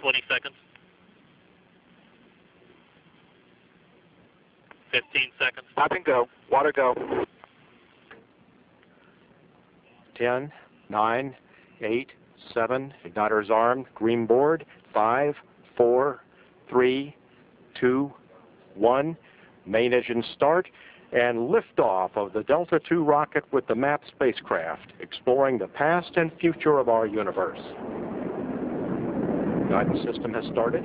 20 seconds. 15 seconds. Stop and go. Water go. 10, 9, 8, 7, igniters armed, green board, 5, 4, 3, 2, 1, main engine start, and liftoff of the Delta II rocket with the MAP spacecraft, exploring the past and future of our universe. Guidance system has started.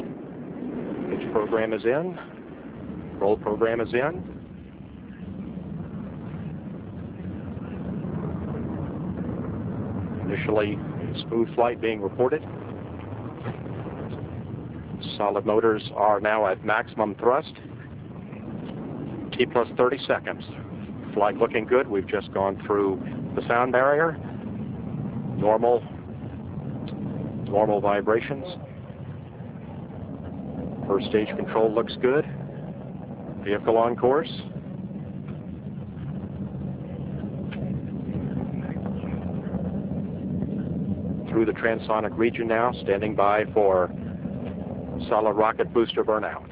Pitch program is in. Roll program is in. Initially, smooth flight being reported. Solid motors are now at maximum thrust. T plus 30 seconds. Flight looking good. We've just gone through the sound barrier. Normal, normal vibrations. First stage control looks good. Vehicle on course. Through the transonic region now, standing by for solid rocket booster burnout.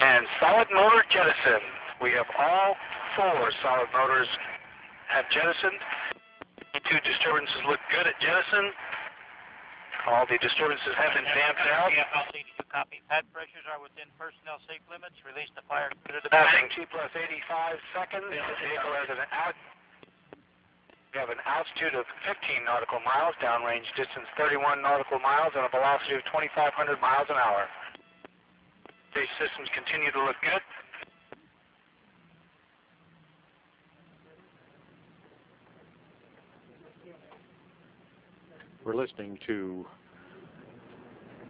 And solid motor jettison. We have all four solid motors have jettisoned. Two disturbances look good at jettison. All the disturbances have been damped out. PFL 82 copy. Pad pressures are within personnel safe limits. Release the fire Passing T plus 85 seconds. The vehicle has an out. We have an altitude of 15 nautical miles, downrange distance 31 nautical miles, and a velocity of 2,500 miles an hour. Base systems continue to look good. We're listening to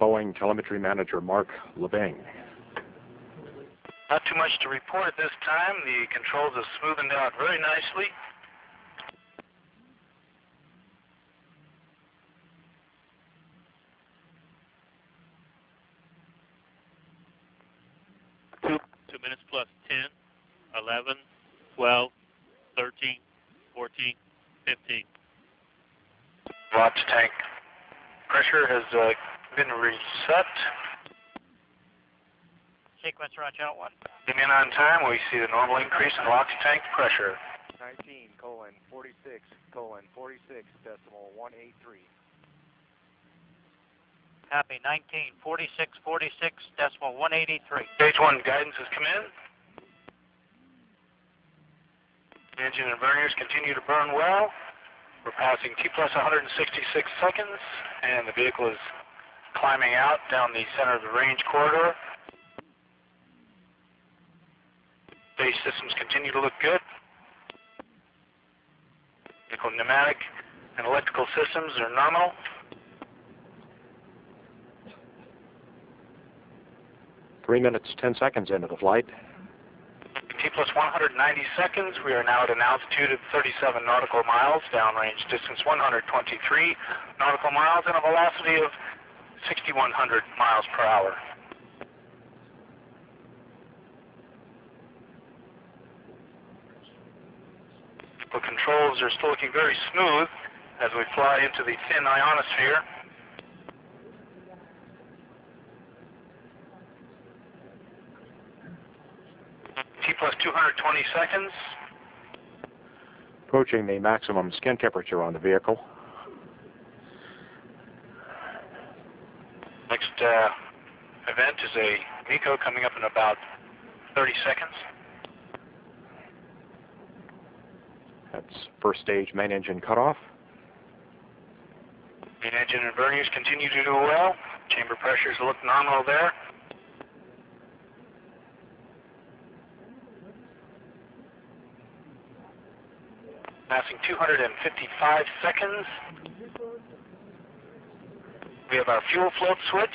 Boeing telemetry manager Mark Leving. Not too much to report at this time. The controls have smoothened out very nicely. Two, two minutes plus 10, 11, 12, 13, 14, 15. Watch tank pressure has uh, been reset. Sequence launch out one. Came in on time. We see the normal increase in LOX tank pressure. 19 colon 46 colon 46 decimal 183. Copy. 19 46 46 decimal 183. Stage one guidance has come in. Engine and verniers continue to burn well. We're passing T plus 166 seconds, and the vehicle is climbing out down the center of the range corridor. Base systems continue to look good. Vehicle pneumatic and electrical systems are nominal. Three minutes, 10 seconds into the flight. T plus 190 seconds. We are now at an altitude of 37 nautical miles, downrange distance 123 nautical miles, and a velocity of 6,100 miles per hour. The controls are still looking very smooth as we fly into the thin ionosphere. T plus 220 seconds. Approaching the maximum skin temperature on the vehicle. Next uh, event is a MECO coming up in about 30 seconds. That's first stage main engine cutoff. Main engine and verniers continue to do well. Chamber pressures look nominal there. Passing 255 seconds. We have our fuel float switch,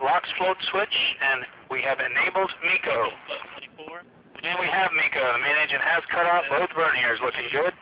LOX float switch, and we have enabled. Plus And we have MECO. The main engine has cut off, both verniers looking good.